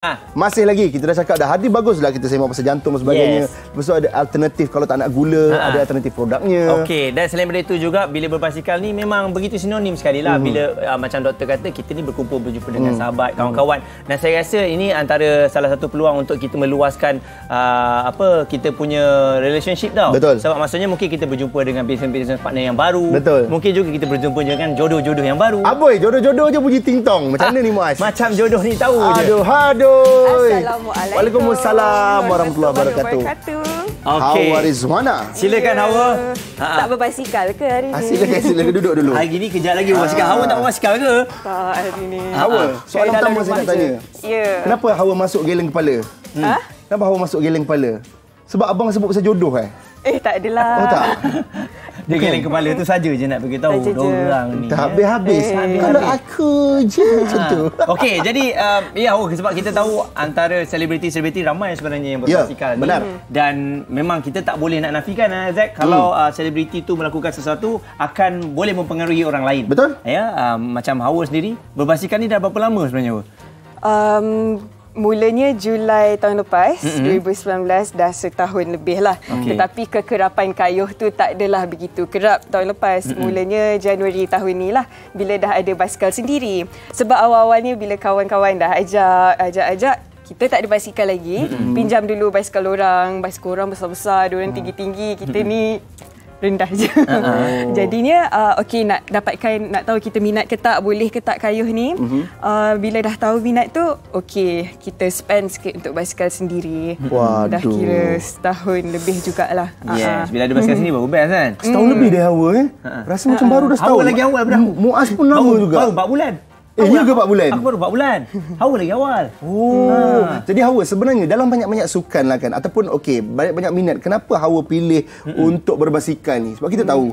Ah. Masih lagi kita dah cakap dah hadi baguslah kita sembang pasal jantung dan sebagainya. Yes. Lepas tu ada alternatif kalau tak nak gula, Ha. ada alternatif produknya. Okey, dan selain daripada itu juga bila berbasikal ni memang begitu sinonim sekali lah Mhm. bila uh, macam doktor kata kita ni berkumpul berjumpa dengan Hmm. sahabat, kawan-kawan dan saya rasa ini antara salah satu peluang untuk kita meluaskan uh, apa kita punya relationship tau. Betul. Sebab maksudnya mungkin kita berjumpa dengan business-business partner yang baru. Betul. Mungkin juga kita berjumpa dengan jodoh-jodoh yang baru. Aboy, jodoh-jodoh je bunyi ting tong. Macam mana ni Muaz? Macam jodoh ni tahu je. Aduh, aduh. Assalamualaikum. Waalaikumsalam warahmatullahi wabarakatuh. Okey. Hawa Rizwana. Silakan Hawa. Ha. Tak berbasikal ke hari ni? Ah, silakan, silakan duduk dulu. Hari ni kejap lagi berbasikal. Hawa tak berbasikal ke? Tak hari ni. Hawa, soalan pertama saya nak tanya. je. Ya. Kenapa Hawa masuk geleng kepala? Ha? Kenapa Hawa masuk geleng kepala? Sebab abang sebut pasal jodoh eh? Eh tak adalah. Oh tak? Dia geleng kepala tu saja je nak beritahu orang ni. Tak habis-habis. Eh, Kalau habis. aku je macam tu. Okey, jadi um, ya oh, sebab kita tahu antara selebriti-selebriti ramai sebenarnya yang Ya, berbasikal ni. benar. Dan memang kita tak boleh nak nafikan uh, Zack kalau uh, selebriti tu melakukan sesuatu akan boleh mempengaruhi orang lain. Betul. Ya, um, macam Hawa sendiri berbasikal ni dah berapa lama sebenarnya? Um, mulanya Julai tahun lepas, mm-hmm. 2019 dah setahun lebih lah. Okey. Tetapi kekerapan kayuh tu tak adalah begitu kerap tahun lepas. Mm-hmm. Mulanya Januari tahun ni lah bila dah ada basikal sendiri. Sebab awal-awalnya bila kawan-kawan dah ajak, ajak-ajak kita tak ada basikal lagi. Mm-hmm. Pinjam dulu basikal orang, basikal orang besar-besar, diorang tinggi-tinggi, kita ni rendah je. Uh-huh. Jadinya uh, okey nak dapatkan nak tahu kita minat ke tak, boleh ke tak kayuh ni. Uh-huh. Uh, bila dah tahu minat tu, okey kita spend sikit untuk basikal sendiri. Waduh. Dah kira setahun lebih jugalah. Yes, bila ada basikal sini baru best kan? Setahun lebih dah Hawa eh. Rasa macam baru dah setahun. Hawa lagi awal dah. Mu- Muaz pun lama Baru- juga. Baru 4 bulan. Eh, ya ke 4 bulan? Aku baru 4 bulan. Hawa lagi awal. Oh. Jadi Hawa sebenarnya dalam banyak-banyak sukan lah kan ataupun okey banyak-banyak minat kenapa Hawa pilih mm untuk berbasikal ni? Sebab kita tahu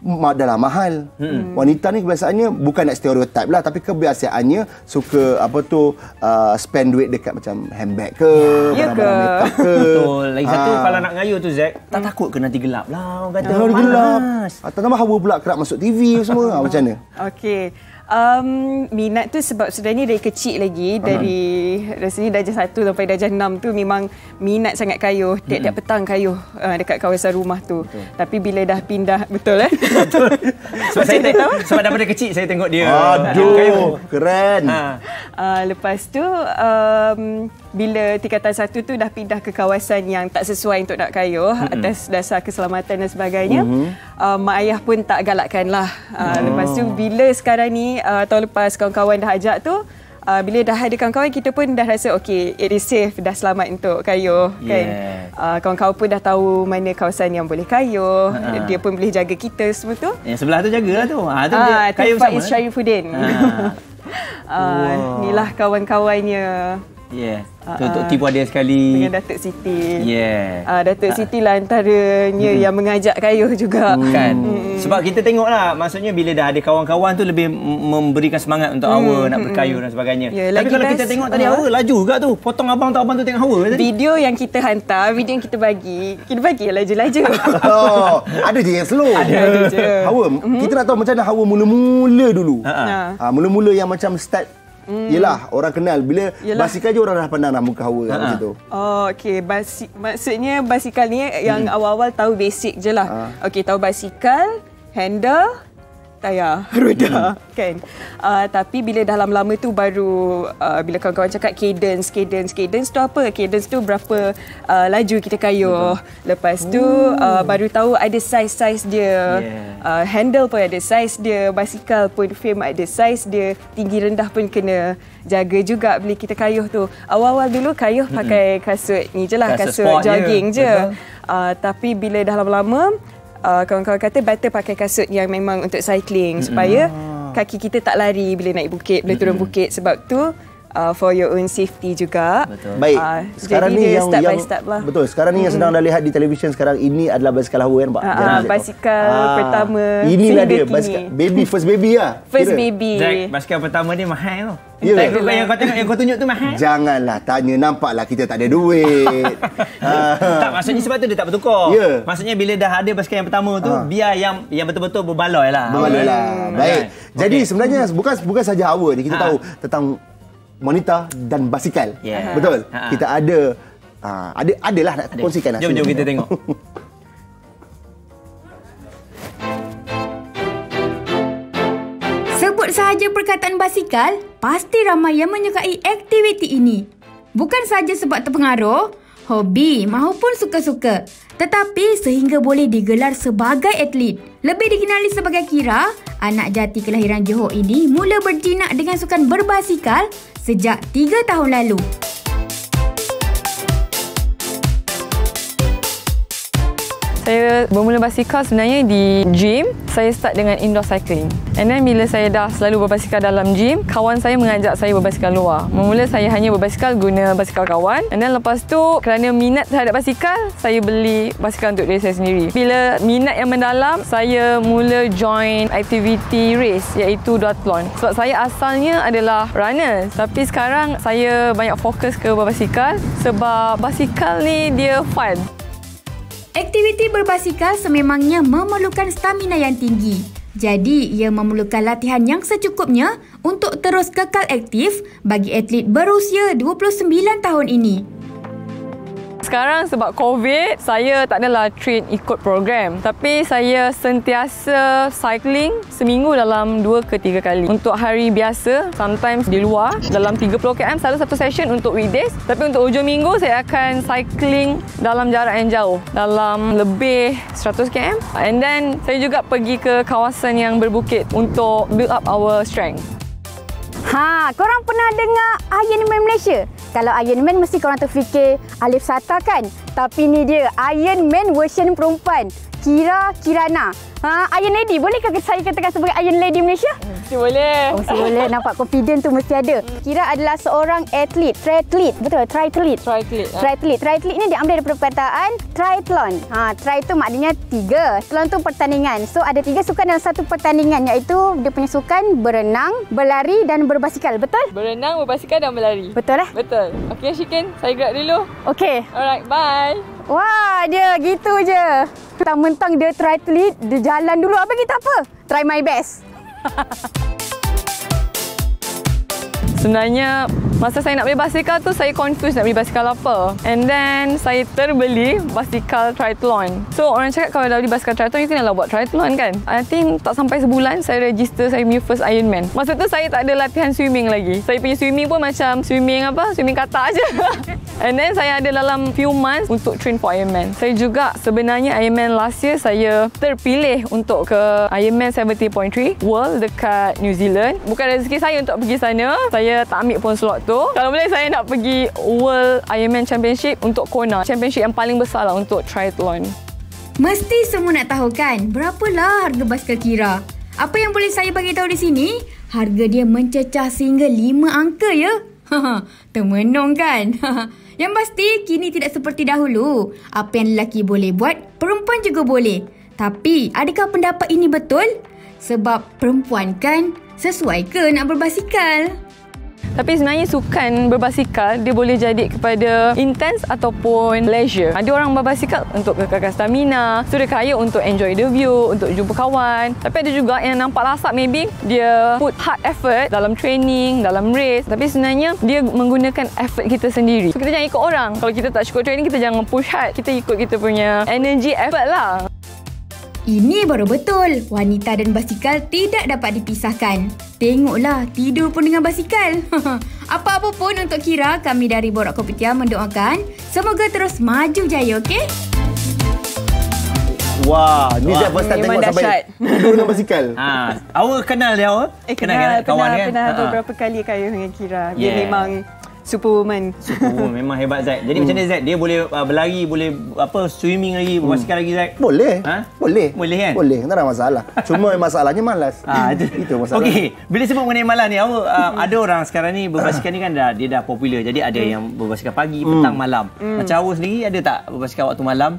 ma- dah lah mahal. Mm. Wanita ni kebiasaannya bukan nak stereotip lah tapi kebiasaannya suka apa tu uh, spend duit dekat macam handbag ke, Ya barang-barang ke? makeup ke. Betul. Lagi satu Ah. kalau nak ngayuh tu Zack, tak takut ke nanti gelap lah orang kata. Kalau gelap. Atau tambah Hawa pula kerap masuk TV semua. Ah, macam mana? Okey. Um, minat tu sebab sebenarnya dari kecil lagi dari rasanya darjah 1 sampai darjah 6 tu memang minat sangat kayuh tiap-tiap petang kayuh uh, dekat kawasan rumah tu betul. tapi bila dah pindah betul eh Sebab saya tengok, sebab daripada kecil saya tengok dia. kayuh. Aduh, keren. Ha. Uh, lepas tu um, bila tingkatan satu tu dah pindah ke kawasan yang tak sesuai untuk nak kayuh mm-hmm. atas dasar keselamatan dan sebagainya mm-hmm. uh, mak ayah pun tak galakkan lah uh, oh. lepas tu bila sekarang ni uh, tahun lepas kawan-kawan dah ajak tu Uh, bila dah ada kawan-kawan kita pun dah rasa okay it is safe dah selamat untuk kayuh kan Yes. uh, kawan-kawan pun dah tahu mana kawasan yang boleh kayuh Ha. dia pun boleh jaga kita semua tu Yang sebelah tu jagalah tu. Ha tu dia Ah, kayu tu Faiz sama. Syarifuddin. Ha. Ah, inilah kawan-kawannya Yeah. Ah, Tu untuk ah. tipu adik sekali. dengan Datuk Siti. Yeah. Ah, Datuk Siti lah antaranya yang mengajak kayuh juga. Kan Sebab kita tengok lah Maksudnya bila dah ada kawan-kawan tu Lebih memberikan semangat Untuk Hawa Nak berkayuh dan sebagainya Ya, Tapi lagi kalau best. kita tengok tadi Ha. Hawa Laju juga tu Potong abang tu Abang tu tengok Hawa tadi Video yang kita hantar, video yang kita bagi, kita bagi laju-laju. Oh, ada je yang slow. Ada, ada je. Hawa, mm-hmm. kita nak tahu macam mana Hawa mula-mula dulu. Ha, ha. Ha. Ha, mula-mula yang macam start Yelah, orang kenal. Bila Yelah. basikal je orang dah pandang dah muka Ha, ha. macam tu. Oh, okey. Basi, maksudnya basikal ni yang awal-awal tahu basic je lah. Okey, tahu basikal, handle, tayar, roda, kan. Uh, tapi bila dah lama-lama tu baru uh, bila kawan-kawan cakap cadence, cadence, cadence tu apa? Cadence tu berapa uh, laju kita kayuh. Lepas tu uh, baru tahu ada size-size dia. Yeah. Uh, handle pun ada size dia, basikal pun frame ada size dia, tinggi rendah pun kena jaga juga bila kita kayuh tu. Awal-awal dulu kayuh pakai kasut ni je lah, Kasut kasut, je. jogging je. Betul. Uh, tapi bila dah lama-lama uh, kawan-kawan kata better pakai kasut yang memang untuk cycling supaya kaki kita tak lari bila naik bukit, bila turun bukit. Sebab tu uh, for your own safety juga. Betul. Baik. Ah, sekarang jadi ni dia yang step by yang step lah. Betul. Sekarang ni yang sedang dah lihat di televisyen sekarang ini adalah basikal Hawa kan, Pak? Ah, ah, lihat. basikal pertama Inilah dia, basikal baby first baby lah. First Kira. baby. Zack Basikal pertama dia mahal tau Ya. Tak ikut yang kau tengok Yang kau tunjuk tu mahal Janganlah tanya nampaklah kita tak ada duit. Ah. tak maksudnya sebab tu dia tak bertukar. Ya. Maksudnya bila dah ada basikal yang pertama tu Ha. biar yang yang betul-betul berbaloi lah. Boleh lah. Hmm. Baik. Kan? Jadi sebenarnya bukan bukan saja Hawa ni kita Ha. tahu tentang wanita dan basikal. Yeah. Betul. Ha. Kita ada uh, ada adalah nak Ada. kongsikan Jom, jom kita tengok. Sebut sahaja perkataan basikal, pasti ramai yang menyukai aktiviti ini. Bukan sahaja sebab terpengaruh, hobi maupun suka-suka. Tetapi sehingga boleh digelar sebagai atlet. Lebih dikenali sebagai Kira, anak jati kelahiran Johor ini mula berjinak dengan sukan berbasikal sejak 3 tahun lalu. Saya bermula basikal sebenarnya di gym. Saya start dengan indoor cycling. And then bila saya dah selalu berbasikal dalam gym, kawan saya mengajak saya berbasikal luar. Mula saya hanya berbasikal guna basikal kawan. And then lepas tu kerana minat terhadap basikal, saya beli basikal untuk diri saya sendiri. Bila minat yang mendalam, saya mula join aktiviti race iaitu duathlon. Sebab saya asalnya adalah runner. Tapi sekarang saya banyak fokus ke berbasikal sebab basikal ni dia fun. Aktiviti berbasikal sememangnya memerlukan stamina yang tinggi. Jadi, ia memerlukan latihan yang secukupnya untuk terus kekal aktif bagi atlet berusia 29 tahun ini. Sekarang sebab COVID, saya tak adalah train ikut program. Tapi saya sentiasa cycling seminggu dalam 2 ke 3 kali. Untuk hari biasa, sometimes di luar, dalam 30 km selalu satu session untuk weekdays. Tapi untuk hujung minggu, saya akan cycling dalam jarak yang jauh. Dalam lebih 100 km. And then, saya juga pergi ke kawasan yang berbukit untuk build up our strength. Ha, korang pernah dengar Ironman Malaysia? Kalau Ironman mesti korang terfikir Alif Sata kan? Tapi ni dia Ironman version perempuan. Kira Kirana. Ha, Iron Lady. Bolehkah saya katakan sebagai Iron Lady Malaysia? Mesti boleh. Oh, mesti boleh. Nampak confident tu mesti ada. Kira adalah seorang atlet. Triathlete. Betul? Triathlete. Triathlete. ha? Triathlete. Triathlete ni diambil daripada perkataan triathlon. Ha, tri tu maknanya tiga. Thlon tu pertandingan. So ada tiga sukan dalam satu pertandingan iaitu dia punya sukan berenang, berlari dan berbasikal. Betul? Berenang, berbasikal dan berlari. Betul eh? Betul. Okey, Shikin. Saya gerak dulu. Okey. Alright, bye. Wah, dia gitu je. Mentang-mentang dia triathlete, dia jalan dulu. Apa kita apa? Try my best. Sebenarnya masa saya nak beli basikal tu saya confused nak beli basikal apa. And then saya terbeli basikal triathlon. So orang cakap kalau dah beli basikal triathlon you kenalah buat triathlon kan. I think tak sampai sebulan saya register saya punya first Ironman. Masa tu saya tak ada latihan swimming lagi. Saya punya swimming pun macam swimming apa? Swimming kata aje. And then saya ada dalam few months untuk train for Ironman. Saya juga sebenarnya Ironman last year saya terpilih untuk ke Ironman 70.3 World dekat New Zealand. Bukan rezeki saya untuk pergi sana. Saya tak ambil pun slot tu. Kalau boleh saya nak pergi World Ironman Championship untuk Kona. Championship yang paling besar lah untuk triathlon. Mesti semua nak tahu kan berapalah harga basikal Kira. Apa yang boleh saya bagi tahu di sini? Harga dia mencecah sehingga 5 angka ya. Termenung kan? yang pasti kini tidak seperti dahulu. Apa yang lelaki boleh buat, perempuan juga boleh. Tapi adakah pendapat ini betul? Sebab perempuan kan sesuai ke nak berbasikal? Tapi sebenarnya sukan berbasikal dia boleh jadi kepada intense ataupun leisure. Ada orang berbasikal untuk kekalkan stamina, sudah kaya untuk enjoy the view, untuk jumpa kawan. Tapi ada juga yang nampak lasak maybe dia put hard effort dalam training, dalam race. Tapi sebenarnya dia menggunakan effort kita sendiri. So kita jangan ikut orang. Kalau kita tak cukup training, kita jangan push hard. Kita ikut kita punya energy effort lah. Ini baru betul. Wanita dan basikal tidak dapat dipisahkan. Tengoklah, tidur pun dengan basikal. Apa-apa pun untuk Kira, kami dari Borak Kopitia mendoakan semoga terus maju jaya, okey? Wah, ni Zack first time tengok sampai tidur dengan basikal. Ha, awak kenal dia awak? Eh, kenal, kenal, kawan pernah, kan? pernah Ha, ha. beberapa kali kaya dengan Kira. Dia Yeah. memang superwoman. Oh, memang hebat Zack. Jadi macam mana Zack? Dia boleh uh, berlari, boleh apa swimming lagi, berbasikal lagi Zack? Boleh. Ha? Boleh. Boleh kan? Boleh, tak ada masalah. Cuma masalahnya malas. Ah, itu. itu masalah. Okey, bila sebut mengenai malam ni, awak uh, ada orang sekarang ni berbasikal ni kan dah dia dah popular. Jadi ada yang berbasikal pagi, petang, malam. Macam awak sendiri ada tak berbasikal waktu malam?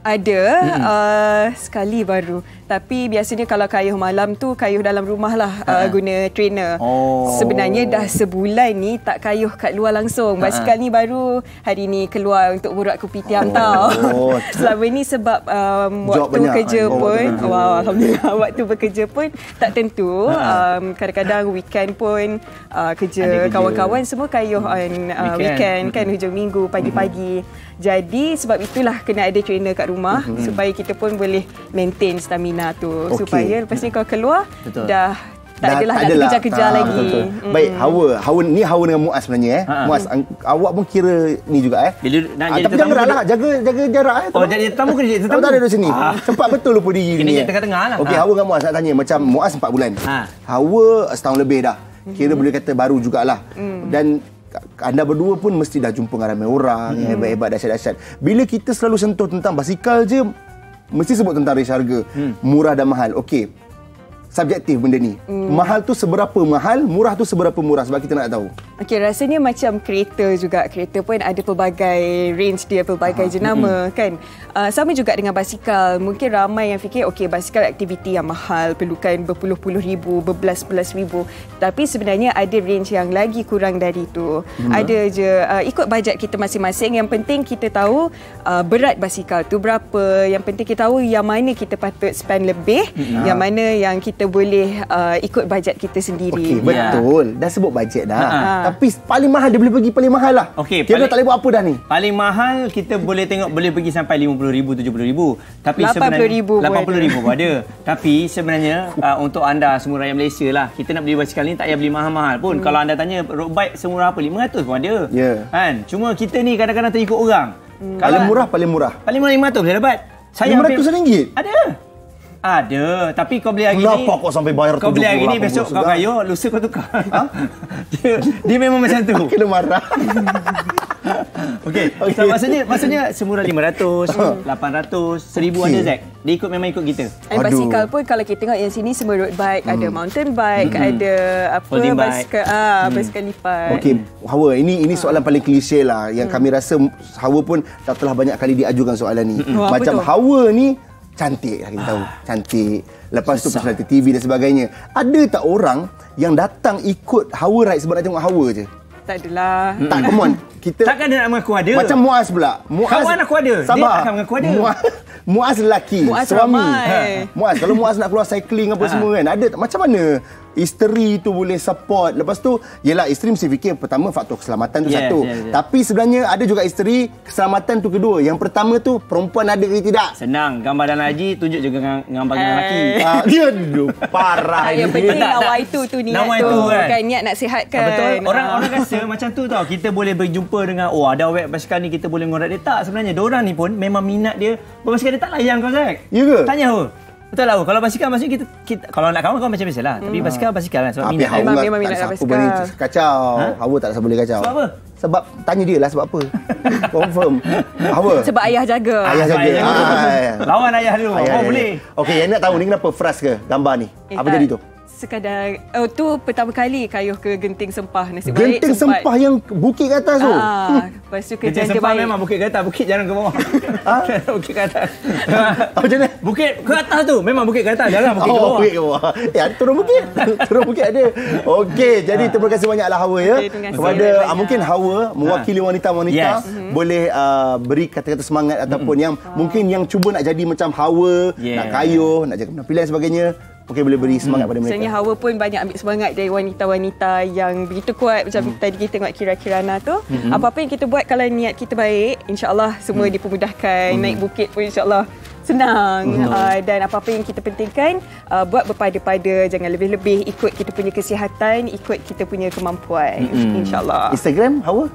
Ada uh, sekali baru. Tapi biasanya kalau kayuh malam tu kayuh dalam rumah lah uh, guna trainer. Oh. Sebenarnya dah sebulan ni tak kayuh kat luar langsung. Basikal ni baru hari ni keluar untuk borak kopi tiam tau. Oh. Selama ni sebab um, Job waktu banyak. kerja Oh, pun kerja. wow alhamdulillah waktu bekerja pun tak tentu. Um, kadang-kadang weekend pun uh, kerja kawan-kawan semua kayuh on uh, Weekend. weekend kan hujung minggu pagi-pagi. Jadi sebab itulah kena ada trainer kat rumah supaya kita pun boleh maintain stamina tu Okey. supaya lepas ni kalau keluar Betul. dah tak adalah nak adalah. kejar-kejar Ah, lagi. betul, betul. Mm. Baik, Hawa. Hawa ni Hawa dengan Muaz sebenarnya eh. Ha, ha. Muaz, ang- awak pun kira ni juga eh. Bila nak Ah, jadi tapi tetamu jangan kena- lah, jaga jaga jarak eh. Oh, jadi tetamu kena jadi tetamu. tak ada duduk sini. Ah. Sempat betul lupa diri Kena ni. jadi eh. tengah-tengah lah. Okey, Ha. Hawa dengan Muaz nak tanya macam Muaz 4 bulan. Ha. Hawa setahun lebih dah. Kira boleh kata baru jugalah. Dan anda berdua pun mesti dah jumpa dengan ramai orang yang hebat-hebat dahsyat-dahsyat. Bila kita selalu sentuh tentang basikal je mesti sebut tentang range harga. Murah dan mahal. Okey. Subjektif benda ni. Mahal tu seberapa mahal, murah tu seberapa murah sebab kita nak tahu. Okey, rasanya macam kereta juga. Kereta pun ada pelbagai range dia, pelbagai jenama kan. Uh, sama juga dengan basikal. Mungkin ramai yang fikir, okey, basikal aktiviti yang mahal, perlukan berpuluh-puluh ribu, berbelas-belas ribu. Tapi sebenarnya ada range yang lagi kurang dari itu. Ada je, uh, ikut bajet kita masing-masing. Yang penting kita tahu uh, berat basikal tu berapa. Yang penting kita tahu yang mana kita patut spend lebih, yang mana yang kita boleh uh, ikut bajet kita sendiri. Okey, betul. Dah sebut bajet dah. Ha. Tapi paling mahal dia boleh pergi paling mahal lah. Okey, Kira paling- tak boleh buat apa dah ni. Paling mahal kita boleh tengok boleh pergi sampai RM50,000, RM70,000. Tapi 80,000 sebenarnya pun RM80,000 pun ada. Tapi sebenarnya uh, untuk anda semua rakyat Malaysia lah, kita nak beli basikal ni tak payah beli mahal-mahal pun. Kalau anda tanya road bike semurah apa? 500 pun ada. Ya. Kan? Cuma kita ni kadang-kadang terikut orang. Paling murah, paling murah. Paling murah 500 boleh dapat. RM500? Ada. Ada, tapi kau beli hari Kenapa ni kau sampai bayar Kau beli hari ni 70, besok kau kayuh, lusa kau tukar. dia, dia memang macam tu. Kena marah. Okey. Okay. So maksudnya maksudnya semurah 500, 800, 1000 Okey. ada Zack. Dia ikut memang ikut kita. And Aduh. basikal pun kalau kita tengok yang sini semua road bike, ada mountain bike, ada apa Folding bike. basikal ah basikal lipat. Okey, Hawa, ini ini soalan paling klise lah yang kami rasa Hawa pun dah telah banyak kali diajukan soalan ni. Oh, apa Macam tu? Hawa ni cantik lah kita tahu. Cantik. Lepas tu personality TV dan sebagainya. Ada tak orang yang datang ikut Hawa ride sebab nak tengok Hawa je? Tak adalah. Tak, come on. Kita Takkan dia nak mengaku ada? Macam Muaz pula. Muaz, Kawan aku ada. Dia Sabar. takkan mengaku ada. Muaz, Muaz lelaki. Muaz suami. ramai. Ha. Muaz, kalau Muaz nak keluar cycling apa Ha. semua kan. Ada tak? Macam mana isteri tu boleh support. Lepas tu, yelah isteri mesti fikir pertama faktor keselamatan tu Yes, satu. yes, yes. Tapi sebenarnya ada juga isteri, keselamatan tu kedua. Yang pertama tu, perempuan ada ke tidak. Senang. Gambar dalam haji tunjuk juga dengan, dengan bagian lelaki. Eh. Ah, dia aduh, parah Ah, yang penting tak. nawai tu tu niat Nawai tu, tu kan. kan niat nak sihatkan. Ah, betul. Orang Ah. orang rasa macam tu tau. Kita boleh berjumpa dengan oh ada web basikal ni kita boleh ngorak dia tak sebenarnya. Diorang ni pun memang minat dia berbasikal dia tak layan kau Zack. Ya ke? Tanya aku. Betul lah. Kalau basikal maksudnya kita, kita kalau nak kawan kawan macam biasa lah. Tapi basikal basikal kan sebab Tapi minat. Memang- memang minat basikal. boleh kacau. Ha? Hawa tak rasa boleh kacau. Sebab apa? Sebab tanya dia lah sebab apa. Confirm. Hawa. Sebab ayah jaga. Ayah jaga. Ayah jaga. Ah, Lawan ayah dulu. Ayah, oh ayah, boleh. ayah. Okey, yang nak tahu ni kenapa fras ke gambar ni? Eh, Apa tak. jadi tu? Sekadar oh tu pertama kali kayuh ke genting sempah nasib baik Genting sempat. sempah yang bukit ke atas tu. Ah, lepas tu Kerja kerjaan dia sempah baik. memang bukit ke atas. Bukit jangan ke bawah. bukit ke atas. Apa macam mana? Bukit ke atas tu. Memang bukit ke atas. Jangan bukit ke oh, bawah. bukit ke bawah. Ya, turun bukit. turun bukit ada. Okey, jadi terima kasih banyaklah Hawa ya. Kasih Kepada ah, mungkin Hawa mewakili wanita-wanita Yes. boleh uh, beri kata-kata semangat ataupun yang mungkin yang cuba nak jadi macam Hawa, Yeah. nak kayuh, nak jaga penampilan sebagainya, mungkin boleh beri semangat pada mereka. Sebenarnya Hawa pun banyak ambil semangat dari wanita-wanita yang begitu kuat macam Hmm. tadi kita tengok Kira Kirana tu. Apa-apa yang kita buat kalau niat kita baik, insya-Allah semua Hmm. dipermudahkan. Naik bukit pun insya-Allah senang. Uh, dan apa-apa yang kita pentingkan uh, buat berpada-pada, jangan lebih-lebih ikut kita punya kesihatan, ikut kita punya kemampuan. Insya-Allah. Instagram Hawa?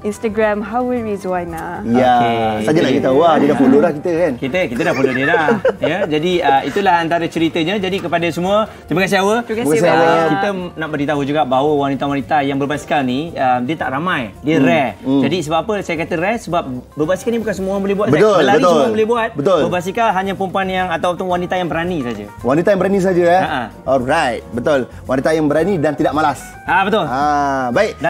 Instagram Hawa Rizwana. Ya, Okey. saja nak kita tahu lah. Dia dah follow dah kita kan. Kita kita dah follow dia dah. ya. Jadi uh, itulah antara ceritanya. Jadi kepada semua, terima kasih Awa. Terima kasih Terima kasih, banyak. Uh, kita nak beritahu juga bahawa wanita-wanita yang berbasikal ni uh, dia tak ramai. Dia hmm. rare. Hmm. Jadi sebab apa saya kata rare sebab berbasikal ni bukan semua orang boleh buat. Betul. Berlari betul. semua boleh buat. Betul. Berbasikal hanya perempuan yang atau wanita yang berani saja. Wanita yang berani saja eh. Ha-ha. Alright, betul. Wanita yang berani dan tidak malas. Ah betul. Ah, baik.